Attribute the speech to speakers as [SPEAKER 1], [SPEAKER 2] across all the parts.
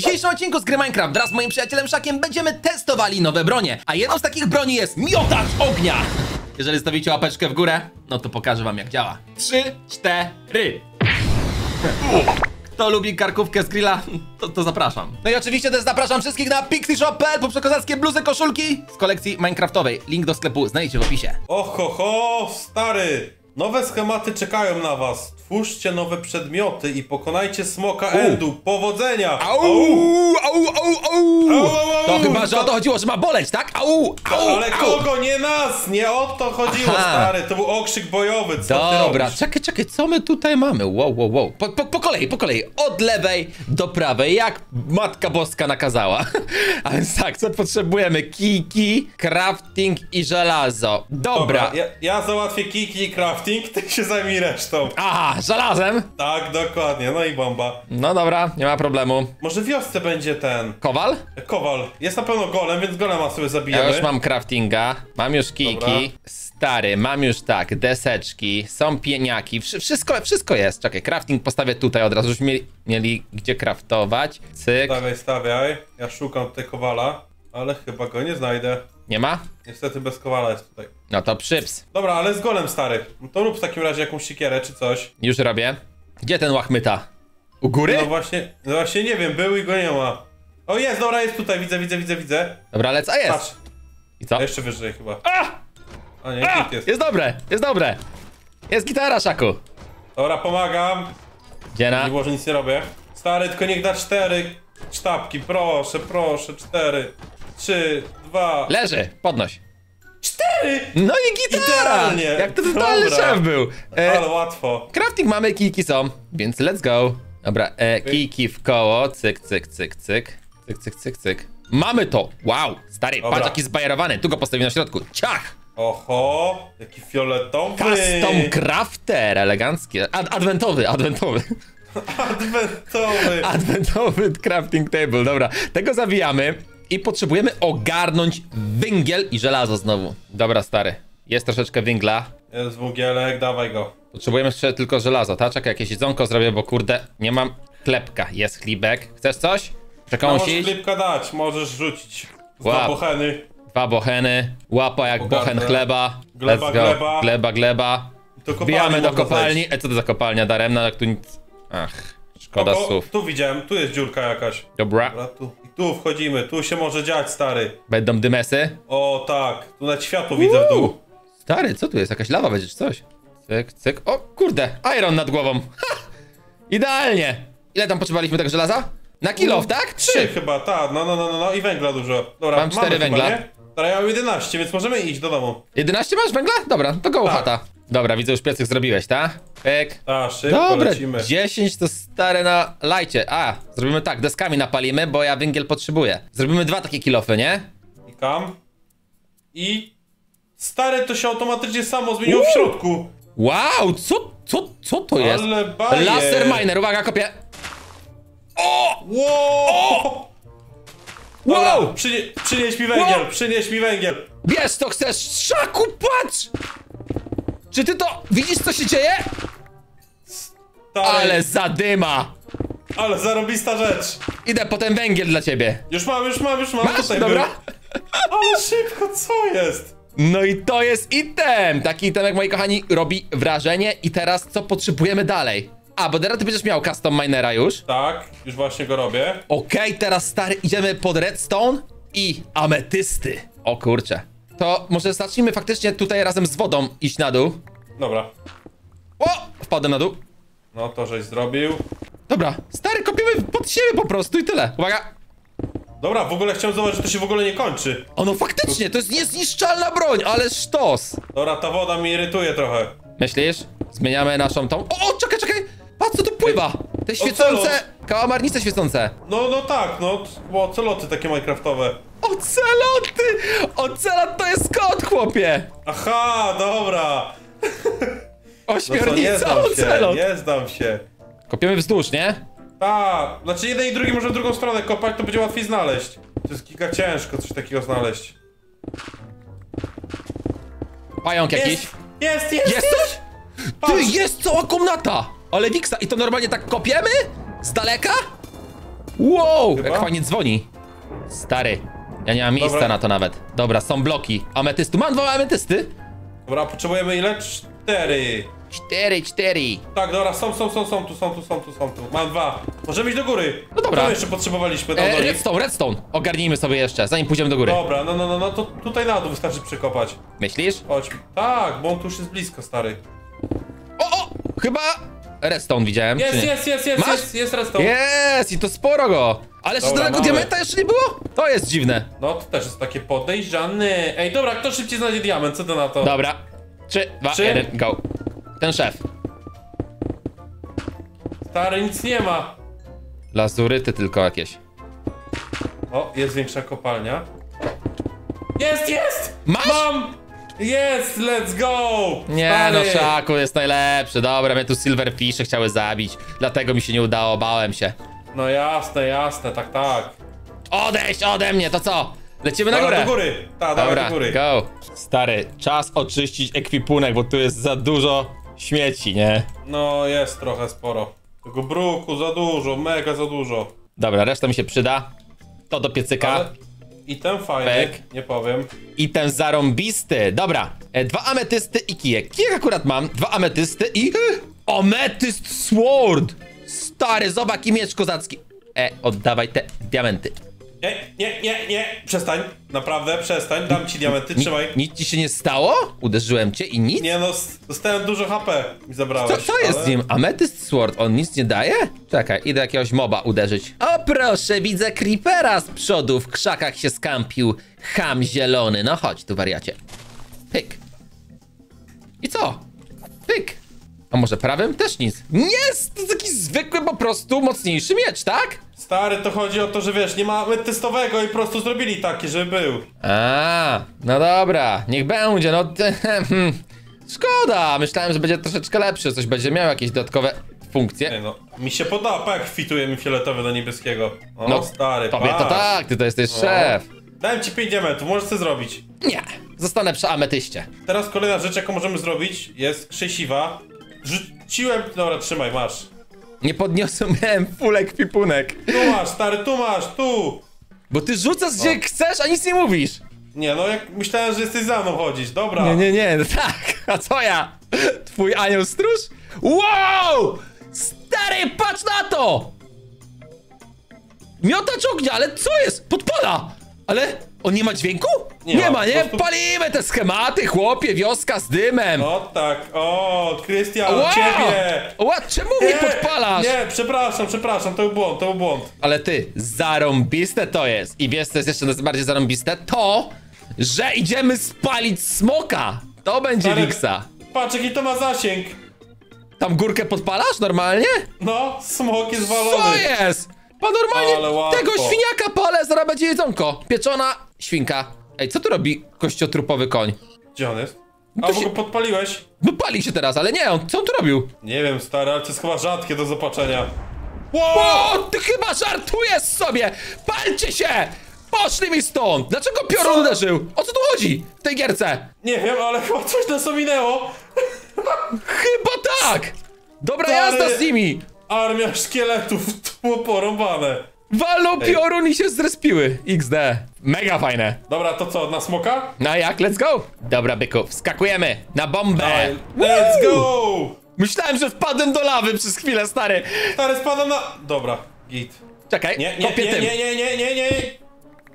[SPEAKER 1] dzisiejszym odcinku z gry Minecraft wraz z moim przyjacielem Szakiem będziemy testowali nowe bronie, a jedną z takich broni jest miotacz ognia. Jeżeli stawicie łapeczkę w górę, no to pokażę wam jak działa. Trzy, cztery. Kto lubi karkówkę z grilla, to, to zapraszam. No i oczywiście też zapraszam wszystkich na pixieshop.pl po przekozackie bluzy, koszulki z kolekcji minecraftowej. Link do sklepu znajdziecie w opisie.
[SPEAKER 2] Oho, ho, stary! Nowe schematy czekają na was. Twórzcie nowe przedmioty i pokonajcie smoka Endu. Powodzenia!
[SPEAKER 1] Au, au, au, au.
[SPEAKER 2] Au.
[SPEAKER 1] To chyba, że o to chodziło, że ma boleć, tak? Au, au,
[SPEAKER 2] Ale
[SPEAKER 1] au.
[SPEAKER 2] kogo? Nie nas! Nie o to chodziło,
[SPEAKER 1] Aha.
[SPEAKER 2] stary! To był okrzyk bojowy, co
[SPEAKER 1] Dobra, czekaj, czekaj, co my tutaj mamy? Wow, wow, wow. Po, po, po kolei, po kolei. Od lewej do prawej, jak Matka Boska nakazała. A więc tak, co potrzebujemy? Kijki, crafting i żelazo. Dobra.
[SPEAKER 2] ja, ja załatwię kiki i crafting, ty się zajmij resztą.
[SPEAKER 1] Aha, żelazem?
[SPEAKER 2] Tak, dokładnie, no i bomba.
[SPEAKER 1] No dobra, nie ma problemu.
[SPEAKER 2] Może w wiosce będzie ten...
[SPEAKER 1] Kowal?
[SPEAKER 2] Kowal. Jest na pewno golem, więc golema sobie
[SPEAKER 1] Ja
[SPEAKER 2] zabijemy.
[SPEAKER 1] już mam craftinga, mam już kijki.
[SPEAKER 2] Dobra.
[SPEAKER 1] Stary, mam już tak, deseczki, są pieniaki, wszy- wszystko, wszystko jest. Czekaj, crafting postawię tutaj od razu, już mieli, mieli gdzie craftować. Cyk,
[SPEAKER 2] Stawiaj, stawiaj. Ja szukam tutaj kowala, ale chyba go nie znajdę.
[SPEAKER 1] Nie ma?
[SPEAKER 2] Niestety bez kowala jest tutaj.
[SPEAKER 1] No to przyps.
[SPEAKER 2] Dobra, ale z golem stary. No to rób w takim razie jakąś sikierę czy coś.
[SPEAKER 1] Już robię. Gdzie ten łachmyta? U góry?
[SPEAKER 2] No właśnie, no właśnie nie wiem, był i go nie ma. O jest, dobra, jest tutaj, widzę, widzę, widzę, widzę.
[SPEAKER 1] Dobra, lec, a jest.
[SPEAKER 2] Patrz,
[SPEAKER 1] I co?
[SPEAKER 2] a jeszcze wyżej chyba.
[SPEAKER 1] A!
[SPEAKER 2] A nie,
[SPEAKER 1] A!
[SPEAKER 2] jest.
[SPEAKER 1] Jest dobre, jest dobre. Jest gitara, Szaku.
[SPEAKER 2] Dobra, pomagam.
[SPEAKER 1] Gdzie na?
[SPEAKER 2] Nie może nic nie robię. Stary, tylko niech da cztery sztabki, proszę, proszę, cztery, trzy, dwa,
[SPEAKER 1] Leży, podnoś.
[SPEAKER 2] cztery!
[SPEAKER 1] No i gitara!
[SPEAKER 2] Idealnie.
[SPEAKER 1] Jak to totalny szef był. E,
[SPEAKER 2] Ale łatwo.
[SPEAKER 1] crafting mamy, kijki są, więc let's go. Dobra, e, kijki w koło, cyk, cyk, cyk, cyk. Cyk, cyk, cyk, cyk. Mamy to! Wow! Stary,
[SPEAKER 2] Dobra.
[SPEAKER 1] patrz jaki zbajerowany. Tu go postawimy na środku. Ciach!
[SPEAKER 2] Oho, jaki fioletowy.
[SPEAKER 1] Custom crafter, elegancki. Ad adwentowy, adwentowy.
[SPEAKER 2] Adwentowy.
[SPEAKER 1] Adwentowy crafting table, dobra. Tego zawijamy i potrzebujemy ogarnąć węgiel i żelazo znowu. Dobra, stary. Jest troszeczkę węgla.
[SPEAKER 2] Jest węgielek, dawaj go.
[SPEAKER 1] Potrzebujemy jeszcze tylko żelazo, tak? Czekaj, jakieś jedzonko zrobię, bo kurde, nie mam chlebka. Jest chlebek. Chcesz coś?
[SPEAKER 2] No,
[SPEAKER 1] Przekąsić?
[SPEAKER 2] możesz klipka dać, możesz rzucić.
[SPEAKER 1] Łap.
[SPEAKER 2] bocheny.
[SPEAKER 1] Dwa bocheny. Łapa jak
[SPEAKER 2] Ogarnę.
[SPEAKER 1] bochen chleba.
[SPEAKER 2] Gleba, gleba.
[SPEAKER 1] Gleba, gleba.
[SPEAKER 2] Do kopalni
[SPEAKER 1] Wbijamy do kopalni. E, co to za kopalnia daremna? Jak tu nic... Ach, szkoda
[SPEAKER 2] O, o,
[SPEAKER 1] słów.
[SPEAKER 2] Tu widziałem, tu jest dziurka jakaś.
[SPEAKER 1] Dobra.
[SPEAKER 2] Dobra, tu. I tu wchodzimy, tu się może dziać, stary.
[SPEAKER 1] Będą dymesy.
[SPEAKER 2] O tak, tu nawet światło widzę w dół.
[SPEAKER 1] Stary, co tu jest? Jakaś lawa będzie czy coś? Cyk, cyk. O kurde, iron nad głową. Ha! Idealnie. Ile tam potrzebowaliśmy tego żelaza? Na kilof, tak?
[SPEAKER 2] Trzy
[SPEAKER 1] Trzy.
[SPEAKER 2] chyba, tak, no, no, no, no, no i węgla dużo. Dobra,
[SPEAKER 1] Mam cztery
[SPEAKER 2] mamy
[SPEAKER 1] węgla.
[SPEAKER 2] Chyba, nie? Dobra, ja mam 11, więc możemy iść do domu.
[SPEAKER 1] 11 masz węgla? Dobra, to go
[SPEAKER 2] Tak.
[SPEAKER 1] chata. Dobra, widzę, już piecyk zrobiłeś, tak? Pyk.
[SPEAKER 2] A, szybko
[SPEAKER 1] Dobra,
[SPEAKER 2] lecimy.
[SPEAKER 1] 10 to stare na lajcie. A, zrobimy tak, deskami napalimy, bo ja węgiel potrzebuję. Zrobimy dwa takie kilofy, nie?
[SPEAKER 2] Klikam. I... Stary, to się automatycznie samo zmieniło w środku.
[SPEAKER 1] Wow, co, co, co to jest?
[SPEAKER 2] Ale bajer.
[SPEAKER 1] Laser miner, uwaga, kopię. O!
[SPEAKER 2] Wow! Dobra,
[SPEAKER 1] Wow!
[SPEAKER 2] przynie, przynieś mi węgiel,
[SPEAKER 1] Wow!
[SPEAKER 2] przynieś mi węgiel.
[SPEAKER 1] Bierz co chcesz, szaku, patrz! Czy ty to widzisz, co się dzieje? Ale zadyma!
[SPEAKER 2] ale zarobista rzecz.
[SPEAKER 1] Idę po ten węgiel dla ciebie.
[SPEAKER 2] Już mam, już mam, już mam.
[SPEAKER 1] Masz?
[SPEAKER 2] tutaj
[SPEAKER 1] Dobra?
[SPEAKER 2] Był. Ale szybko, co jest?
[SPEAKER 1] No i to jest item! Taki item, jak moi kochani, robi wrażenie. I teraz co potrzebujemy dalej? A, bo teraz ty będziesz miał custom minera już.
[SPEAKER 2] Tak, już właśnie go robię.
[SPEAKER 1] Okej, teraz stary, idziemy pod redstone i ametysty. O kurcze. To może zacznijmy faktycznie tutaj razem z wodą iść na dół.
[SPEAKER 2] Dobra.
[SPEAKER 1] O! Wpadę na dół.
[SPEAKER 2] No to żeś zrobił.
[SPEAKER 1] Dobra, stary, kopiemy pod siebie po prostu i tyle. Uwaga.
[SPEAKER 2] Dobra, w ogóle chciałem zobaczyć, że to się w ogóle nie kończy.
[SPEAKER 1] O no faktycznie, to jest niezniszczalna broń, ale sztos.
[SPEAKER 2] Dobra, ta woda mnie irytuje trochę.
[SPEAKER 1] Myślisz? Zmieniamy naszą tą... O, o, czekaj, czekaj! Patrz, co tu pływa! Te świecące... Kałamarnice świecące.
[SPEAKER 2] No, no tak, no, bo celoty takie minecraftowe.
[SPEAKER 1] Oceloty! Ocelot to jest kot, chłopie!
[SPEAKER 2] Aha, dobra. No to nie
[SPEAKER 1] Ośmiornica,
[SPEAKER 2] znam się,
[SPEAKER 1] ocelot!
[SPEAKER 2] nie znam się.
[SPEAKER 1] Kopiemy wzdłuż, nie?
[SPEAKER 2] Tak, znaczy jeden i drugi może w drugą stronę kopać, to będzie łatwiej znaleźć. To jest giga ciężko coś takiego znaleźć.
[SPEAKER 1] Pająk jakiś.
[SPEAKER 2] Jest, jest, jest,
[SPEAKER 1] Jest coś? Ty,
[SPEAKER 2] Patrz.
[SPEAKER 1] jest cała komnata! Ale Wiksa, i to normalnie tak kopiemy? Z daleka? Wow,
[SPEAKER 2] Chyba?
[SPEAKER 1] jak fajnie dzwoni. Stary, ja nie mam miejsca
[SPEAKER 2] Dobra.
[SPEAKER 1] na to nawet. Dobra, są bloki. Ametystu, mam dwa ametysty.
[SPEAKER 2] Dobra, potrzebujemy ile? Cztery.
[SPEAKER 1] Cztery, cztery.
[SPEAKER 2] Tak, dobra, są, są, są, są, tu, są, tu, są, tu, są, tu. Mam dwa. Możemy iść do góry.
[SPEAKER 1] No dobra.
[SPEAKER 2] Co jeszcze potrzebowaliśmy tam
[SPEAKER 1] E,
[SPEAKER 2] do nich?
[SPEAKER 1] redstone, redstone. Ogarnijmy sobie jeszcze, zanim pójdziemy do góry.
[SPEAKER 2] Dobra, no, no, no, no, to tutaj na dół wystarczy przekopać.
[SPEAKER 1] Myślisz?
[SPEAKER 2] Chodź. Tak, bo on tu już jest blisko, stary.
[SPEAKER 1] O, o! Chyba redstone widziałem. czy
[SPEAKER 2] Jest,
[SPEAKER 1] nie?
[SPEAKER 2] jest, jest, jest,
[SPEAKER 1] Masz?
[SPEAKER 2] jest, jest redstone.
[SPEAKER 1] Jest i to sporo go. Ale
[SPEAKER 2] Dobra,
[SPEAKER 1] żadnego
[SPEAKER 2] mamy.
[SPEAKER 1] diamenta jeszcze nie było? To jest dziwne.
[SPEAKER 2] No, to też jest takie podejrzane. Ej, dobra, kto szybciej znajdzie diament? Co to na to?
[SPEAKER 1] Dobra. Trzy, dwa,
[SPEAKER 2] Trzy?
[SPEAKER 1] jeden, go. Ten szef.
[SPEAKER 2] Stary, nic nie ma.
[SPEAKER 1] Lazuryty tylko jakieś.
[SPEAKER 2] O, jest większa kopalnia. Jest, jest!
[SPEAKER 1] Masz?
[SPEAKER 2] Mam! Jest, let's go!
[SPEAKER 1] Nie
[SPEAKER 2] Stary.
[SPEAKER 1] no, Szaku jest najlepszy. Dobra, mnie tu Silverfishy chciały zabić. Dlatego mi się nie udało, bałem się.
[SPEAKER 2] No jasne, jasne, tak, tak.
[SPEAKER 1] Odejść ode mnie, to co? Lecimy na
[SPEAKER 2] Dobra,
[SPEAKER 1] górę.
[SPEAKER 2] do góry. Dawaj
[SPEAKER 1] Dobra,
[SPEAKER 2] do góry.
[SPEAKER 1] go. Stary, czas oczyścić ekwipunek, bo tu jest za dużo śmieci, nie?
[SPEAKER 2] No, jest trochę sporo. Tego bruku za dużo, mega za dużo.
[SPEAKER 1] Dobra, reszta mi się przyda. To do piecyka.
[SPEAKER 2] Ale... I ten fajny,
[SPEAKER 1] Pek.
[SPEAKER 2] nie powiem.
[SPEAKER 1] I ten zarąbisty. Dobra, e, dwa ametysty i kijek. Kijek akurat mam, dwa ametysty i... Ametyst Sword! Stary, zobacz i miecz kozacki. E, oddawaj te diamenty.
[SPEAKER 2] Nie, nie, nie, nie, przestań. Naprawdę, przestań. Dam ci diamenty,
[SPEAKER 1] Ni-
[SPEAKER 2] trzymaj.
[SPEAKER 1] Nic ci się nie stało? Uderzyłem cię i nic?
[SPEAKER 2] Nie no, dostałem dużo HP. Mi zabrałeś.
[SPEAKER 1] Co, co jest
[SPEAKER 2] ale-
[SPEAKER 1] z nim? Ametyst Sword, on nic nie daje? Czekaj, idę jakiegoś moba uderzyć. O proszę, widzę Creepera z przodu w krzakach się skampił. Ham zielony, no chodź tu wariacie. Pyk. I co? Pyk. A może prawym? Też nic. Jest! To jest jakiś zwykły po prostu mocniejszy miecz, tak?
[SPEAKER 2] Stary, to chodzi o to, że wiesz, nie mamy testowego i po prostu zrobili taki, żeby był.
[SPEAKER 1] A, no dobra, niech będzie, no. Szkoda, myślałem, że będzie troszeczkę lepszy, coś będzie miał jakieś dodatkowe funkcje.
[SPEAKER 2] Nie no, mi się podoba, jak fituje mi fioletowy do niebieskiego. O,
[SPEAKER 1] No,
[SPEAKER 2] stary,
[SPEAKER 1] Tobie to tak, ty to jesteś
[SPEAKER 2] O.
[SPEAKER 1] szef.
[SPEAKER 2] Dałem ci 5 diamentów, możesz co zrobić.
[SPEAKER 1] Nie, zostanę przy ametyście.
[SPEAKER 2] Teraz kolejna rzecz, jaką możemy zrobić, jest krzesiwa. Rzuciłem, dobra, trzymaj, masz.
[SPEAKER 1] Nie podniosłem, miałem full ekwipunek.
[SPEAKER 2] Tu masz, stary, tu masz, tu.
[SPEAKER 1] Bo ty rzucasz gdzie chcesz, a nic nie mówisz.
[SPEAKER 2] Nie no, jak myślałem, że jesteś za mną chodzić, dobra.
[SPEAKER 1] Nie, nie, nie, no tak, a co ja? Twój anioł stróż? Wow! Stary, patrz na to! Miotacz ognia, ale co jest? Podpala! Ale on nie ma dźwięku?
[SPEAKER 2] Nie
[SPEAKER 1] Nie,
[SPEAKER 2] ma,
[SPEAKER 1] nie?
[SPEAKER 2] prostu-
[SPEAKER 1] Palimy te schematy, chłopie, wioska z dymem.
[SPEAKER 2] O tak, o, Krystian,
[SPEAKER 1] Wow!
[SPEAKER 2] ciebie.
[SPEAKER 1] Ła, czemu mnie podpalasz?
[SPEAKER 2] Nie, przepraszam, przepraszam, to był błąd, to był błąd.
[SPEAKER 1] Ale ty, zarąbiste to jest. I wiesz, co jest jeszcze bardziej zarąbiste? To, że idziemy spalić smoka. To będzie
[SPEAKER 2] Stary,
[SPEAKER 1] Wiksa.
[SPEAKER 2] Patrz, jaki to ma zasięg.
[SPEAKER 1] Tam górkę podpalasz normalnie?
[SPEAKER 2] No, smok jest
[SPEAKER 1] Co
[SPEAKER 2] walony.
[SPEAKER 1] jest? Pa normalnie
[SPEAKER 2] Ale
[SPEAKER 1] tego świniaka palę, zaraz będzie jedzonko. Pieczona świnka. Ej, co tu robi kościotrupowy koń?
[SPEAKER 2] Gdzie on jest?
[SPEAKER 1] No
[SPEAKER 2] A,
[SPEAKER 1] się-
[SPEAKER 2] go podpaliłeś?
[SPEAKER 1] No pali się teraz, ale nie, on, co on tu robił?
[SPEAKER 2] Nie wiem, stary, ale to jest chyba rzadkie do zobaczenia. Wow!
[SPEAKER 1] Ty chyba żartujesz sobie! Palcie się! Poszli mi stąd! Dlaczego piorun
[SPEAKER 2] Co?
[SPEAKER 1] uderzył? O co tu chodzi w tej gierce?
[SPEAKER 2] Nie wiem, ale chyba coś nas ominęło.
[SPEAKER 1] Chyba tak! Dobra
[SPEAKER 2] Stary.
[SPEAKER 1] jazda z nimi!
[SPEAKER 2] Armia szkieletów, to było porąbane.
[SPEAKER 1] Walną piorun i się zrespiły. XD. Mega fajne.
[SPEAKER 2] Dobra, to co, na smoka?
[SPEAKER 1] No jak, let's go! Dobra, byku, wskakujemy na bombę!
[SPEAKER 2] Dawaj, Let's go!
[SPEAKER 1] Myślałem, że wpadłem do lawy przez chwilę, stary.
[SPEAKER 2] Stary, spadam na... Dobra, git.
[SPEAKER 1] Czekaj,
[SPEAKER 2] Nie, nie,
[SPEAKER 1] kopię
[SPEAKER 2] nie,
[SPEAKER 1] tym.
[SPEAKER 2] nie, nie, nie, nie, nie.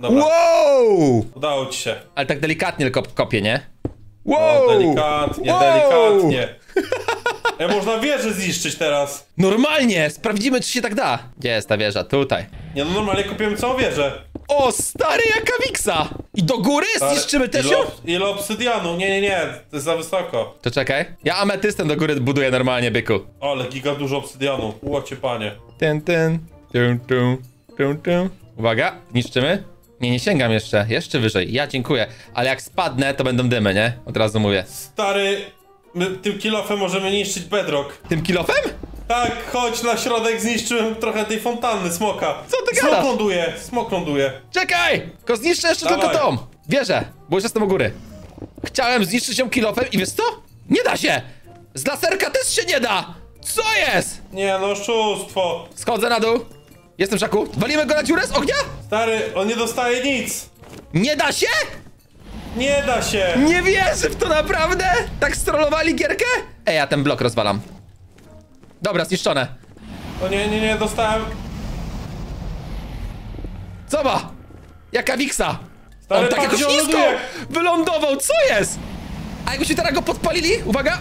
[SPEAKER 2] Dobra,
[SPEAKER 1] Wow!
[SPEAKER 2] udało ci się.
[SPEAKER 1] Ale tak delikatnie tylko kopię, nie?
[SPEAKER 2] O,
[SPEAKER 1] Wow!
[SPEAKER 2] delikatnie,
[SPEAKER 1] Wow!
[SPEAKER 2] delikatnie. E, można wieżę zniszczyć teraz.
[SPEAKER 1] Normalnie, sprawdzimy, czy się tak da. Gdzie jest ta wieża? Tutaj.
[SPEAKER 2] Nie no, normalnie kupiłem całą wieżę.
[SPEAKER 1] O, stary, jaka wiksa! I do góry
[SPEAKER 2] Stary,
[SPEAKER 1] zniszczymy też
[SPEAKER 2] ile,
[SPEAKER 1] ją?
[SPEAKER 2] ile obsydianu? Nie, nie, nie, to jest za wysoko.
[SPEAKER 1] To czekaj. Ja ametystem do góry buduję normalnie, byku.
[SPEAKER 2] Ale giga dużo obsydianu. Łocie panie.
[SPEAKER 1] Ten, ten. Tum, tum, tum, tum. Uwaga, niszczymy. Nie, nie sięgam jeszcze. Jeszcze wyżej. Ja dziękuję. Ale jak spadnę, to będą dymy, nie? Od razu mówię.
[SPEAKER 2] Stary, my tym kilofem możemy niszczyć bedrock.
[SPEAKER 1] Tym kilofem?
[SPEAKER 2] Tak, chodź na środek, zniszczyłem trochę tej fontanny, smoka.
[SPEAKER 1] Co ty
[SPEAKER 2] Smok
[SPEAKER 1] gadasz?
[SPEAKER 2] ląduje, smok ląduje.
[SPEAKER 1] Czekaj! Tylko zniszczę jeszcze
[SPEAKER 2] Dawaj.
[SPEAKER 1] tylko tą. Wieżę, bo już jestem u góry. Chciałem zniszczyć ją kilofem i wiesz co? Nie da się! Z laserka też się nie da! Co jest?
[SPEAKER 2] Nie no, oszustwo.
[SPEAKER 1] Schodzę na dół. Jestem Szaku. Walimy go na dziurę z ognia?
[SPEAKER 2] Stary, on nie dostaje nic!
[SPEAKER 1] Nie da się?
[SPEAKER 2] Nie da się!
[SPEAKER 1] Nie wierzę w to naprawdę? Tak strollowali gierkę? Ej, ja ten blok rozwalam. Dobra, zniszczone.
[SPEAKER 2] O nie, nie, nie, dostałem...
[SPEAKER 1] Co ma? Jaka wiksa?
[SPEAKER 2] Stary,
[SPEAKER 1] On tak jakoś nisko wylądował, co jest? A jakbyśmy teraz go podpalili? Uwaga!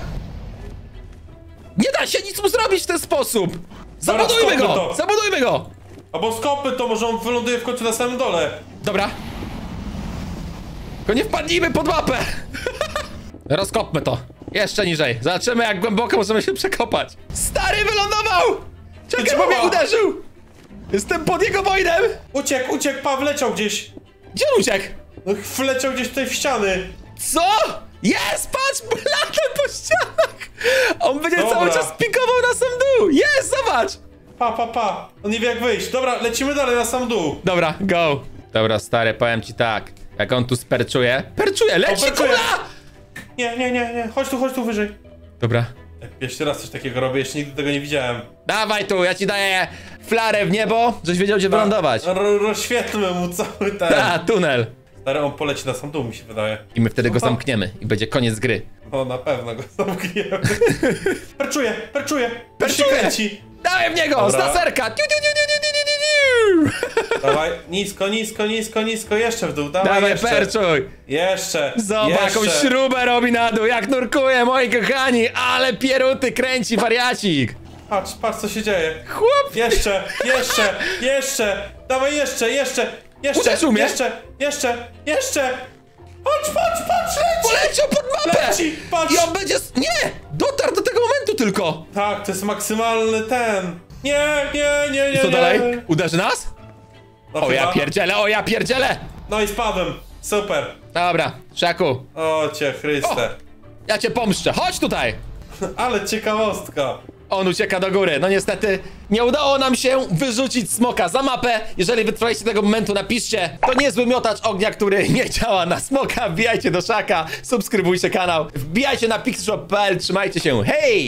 [SPEAKER 1] Nie da się nic mu zrobić w ten sposób! Zabudujmy go!
[SPEAKER 2] to.
[SPEAKER 1] Zabudujmy go!
[SPEAKER 2] Albo skopy to może on wyląduje w końcu na samym dole.
[SPEAKER 1] Dobra. Tylko nie wpadnijmy pod mapę! Rozkopmy to. Jeszcze niżej. Zobaczymy, jak głęboko możemy się przekopać. Stary wylądował! Czekaj, bo mnie uderzył! Jestem pod jego wojnem!
[SPEAKER 2] Uciekł, uciekł, pa, wleciał gdzieś.
[SPEAKER 1] Gdzie on uciekł?
[SPEAKER 2] No, wleciał gdzieś tutaj w ściany.
[SPEAKER 1] Co? Jest! Patrz! Lata po ścianach! On będzie
[SPEAKER 2] Dobra.
[SPEAKER 1] cały czas pikował na sam dół! Jest! Zobacz!
[SPEAKER 2] Pa, pa, pa. On nie wie jak wyjść. Dobra, lecimy dalej na sam dół.
[SPEAKER 1] Dobra, go! Dobra, stary, powiem ci tak. Jak on tu sperczuje... Perczuje! Leci
[SPEAKER 2] perczuje.
[SPEAKER 1] kula!
[SPEAKER 2] Nie, nie, nie, nie. Chodź tu, chodź tu wyżej.
[SPEAKER 1] Dobra.
[SPEAKER 2] Jak Jeszcze raz coś takiego robię, jeszcze nigdy tego nie widziałem.
[SPEAKER 1] Dawaj tu, ja ci daję flarę w niebo, żebyś wiedział gdzie wylądować.
[SPEAKER 2] Ro rozświetlmy mu cały ten.
[SPEAKER 1] Ta, tunel.
[SPEAKER 2] Stary, on poleci na sam dół, mi się wydaje.
[SPEAKER 1] I my wtedy go zamkniemy i będzie koniec gry.
[SPEAKER 2] O, na pewno go zamkniemy. perczuję.
[SPEAKER 1] Perczuje!
[SPEAKER 2] Się kręci.
[SPEAKER 1] Dawaj w niego! Z
[SPEAKER 2] Dobra.
[SPEAKER 1] laserka! Tiu, tiu, tiu, tiu,
[SPEAKER 2] Dawaj, nisko, nisko, nisko, nisko, jeszcze w dół. Dawaj,
[SPEAKER 1] Dawaj,
[SPEAKER 2] jeszcze.
[SPEAKER 1] perczuj!
[SPEAKER 2] Jeszcze.
[SPEAKER 1] Zobacz,
[SPEAKER 2] jeszcze.
[SPEAKER 1] jakąś śrubę robi na dół, jak nurkuje, moi kochani! Ale pieruty kręci wariacik!
[SPEAKER 2] Patrz, patrz co się dzieje.
[SPEAKER 1] Chłop!
[SPEAKER 2] Jeszcze, jeszcze, jeszcze. Dawaj jeszcze, jeszcze, jeszcze.
[SPEAKER 1] Uderzył mnie.
[SPEAKER 2] Jeszcze, jeszcze, jeszcze. Patrz, patrz, patrz, leci.
[SPEAKER 1] Poleciał pod mapę!
[SPEAKER 2] Leci, patrz.
[SPEAKER 1] I on będzie... s- Nie! Dotarł do tego momentu tylko!
[SPEAKER 2] Tak, to jest maksymalny ten. Nie, nie, nie, nie.
[SPEAKER 1] Co
[SPEAKER 2] nie.
[SPEAKER 1] dalej? Uderzy nas?
[SPEAKER 2] No,
[SPEAKER 1] O ja
[SPEAKER 2] chyba.
[SPEAKER 1] pierdzielę, o ja pierdzielę!
[SPEAKER 2] No i spadłem. Super.
[SPEAKER 1] Dobra, Szaku,
[SPEAKER 2] O cię Chryste.
[SPEAKER 1] ja cię pomszczę, chodź tutaj!
[SPEAKER 2] Ale ciekawostka.
[SPEAKER 1] On ucieka do góry. No niestety nie udało nam się wyrzucić smoka za mapę. Jeżeli wytrwaliście tego momentu, napiszcie. To niezły miotacz ognia, który nie działa na smoka. Wbijajcie do szaka, subskrybujcie kanał. Wbijajcie na pixshop.pl. Trzymajcie się. Hej!